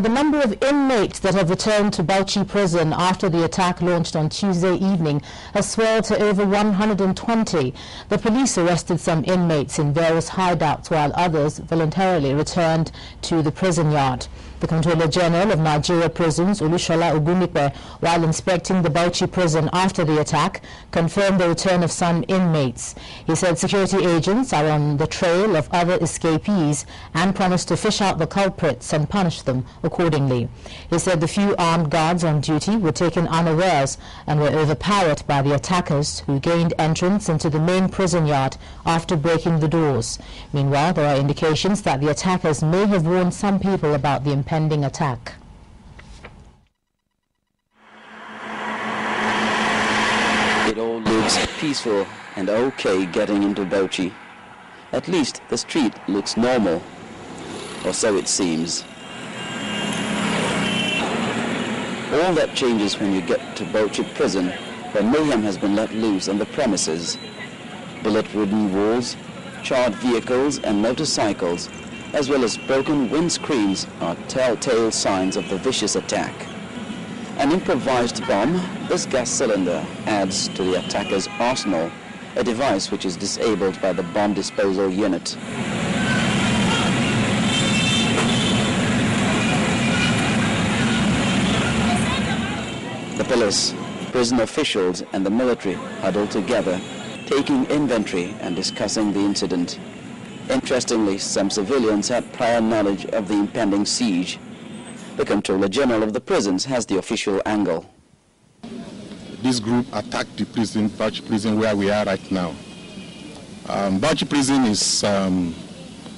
The number of inmates that have returned to Bauchi prison after the attack launched on Tuesday evening has swelled to over 120. The police arrested some inmates in various hideouts while others voluntarily returned to the prison yard. The Controller General of Nigeria Prisons, Olusola Ogundipe, while inspecting the Bauchi prison after the attack, confirmed the return of some inmates. He said security agents are on the trail of other escapees and promised to fish out the culprits and punish them accordingly. He said the few armed guards on duty were taken unawares and were overpowered by the attackers who gained entrance into the main prison yard after breaking the doors. Meanwhile, there are indications that the attackers may have warned some people about the impending attack. It all looks peaceful and okay getting into Bauchi. At least the street looks normal, or so it seems. All that changes when you get to Bauchi prison, where mayhem has been let loose on the premises. Bullet-ridden walls, charred vehicles and motorcycles as well as broken windscreens are telltale signs of the vicious attack. An improvised bomb, this gas cylinder adds to the attacker's arsenal, a device which is disabled by the bomb disposal unit. The police, prison officials and the military huddled together, taking inventory and discussing the incident. Interestingly, some civilians had prior knowledge of the impending siege. The Controller General of the prisons has the official angle. This group attacked the prison, Bauchi prison, where we are right now. Um, prison is um,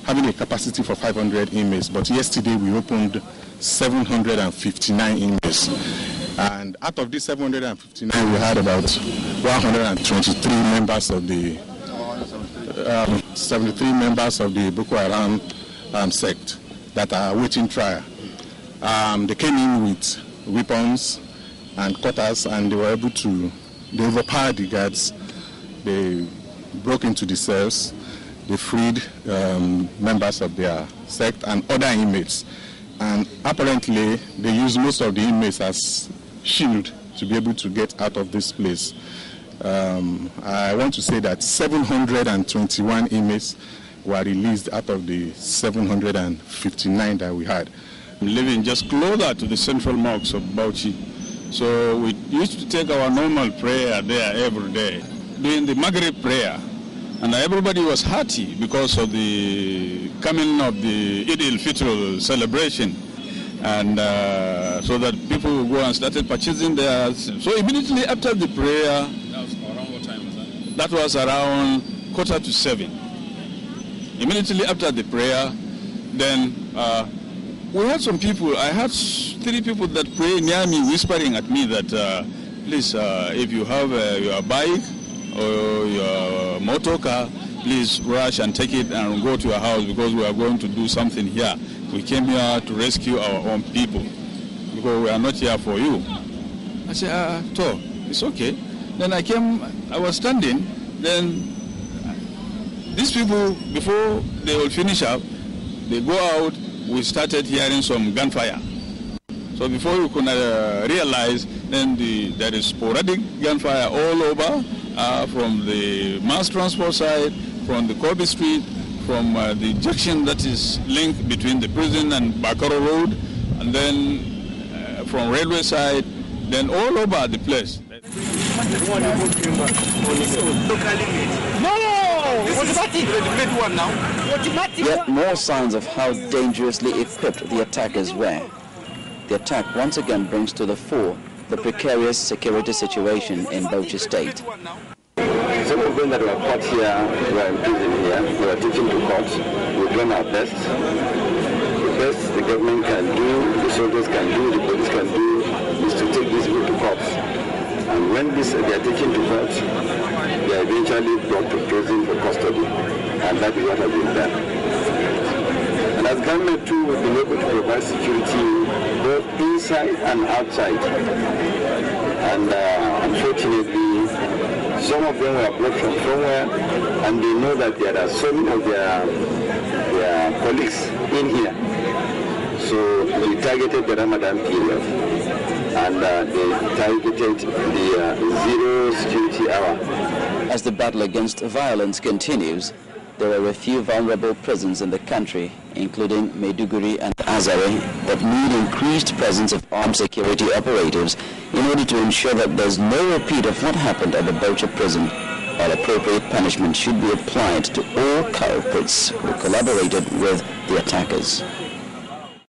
having a capacity for 500 inmates, but yesterday we opened 759 inmates. And out of these 759, we had about 123 members of the um, 73 members of the Boko Haram um, sect that are awaiting trial. Um, they came in with weapons and cutters and they were able to, they overpowered the guards. They broke into the cells. They freed um, members of their sect and other inmates. And apparently they used most of the inmates as shield to be able to get out of this place. Um, I want to say that 721 inmates were released out of the 759 that we had. Living just closer to the central mosque of Bauchi. So we used to take our normal prayer there every day, doing the Maghrib prayer. And everybody was happy because of the coming of the Eid al-Fitr celebration. And uh, so that people go and started purchasing their... So immediately after the prayer, that was around quarter to seven. Immediately after the prayer, then uh, we had some people, I had three people that pray near me whispering at me that, uh, please, uh, if you have uh, your bike or your motor car, please rush and take it and go to your house because we are going to do something here. We came here to rescue our own people because we are not here for you. I said, ah, uh, it's okay. Then I came, I was standing, then these people, before they will finish up, they go out, we started hearing some gunfire. So before you could uh, realize, then the, there is sporadic gunfire all over, uh, from the mass transport side, from the Kobe Street, from uh, the junction that is linked between the prison and Bakaro Road, and then uh, from railway side, then all over the place. Yet more signs of how dangerously equipped the attackers were. The attack once again brings to the fore the precarious security situation in Bauchi State. Some of them that were caught here were in prison here. We were taken to court. We've done our best. The best the government can do, the soldiers can do, the police can do, is to take these people to court. And when this, they are taken to court, they are eventually brought to prison for custody. And that is what has been done. And as government too, we've been able to provide security both inside and outside. And uh, unfortunately, some of them were brought from somewhere, and they know that there are some of their, their colleagues in here. So they targeted the Ramadan period and uh, they targeted the uh, zero security hour. As the battle against violence continues, there are a few vulnerable prisons in the country, including Maiduguri and Azare, that need increased presence of armed security operatives in order to ensure that there's no repeat of what happened at the Bauchi prison, while appropriate punishment should be applied to all culprits who collaborated with the attackers.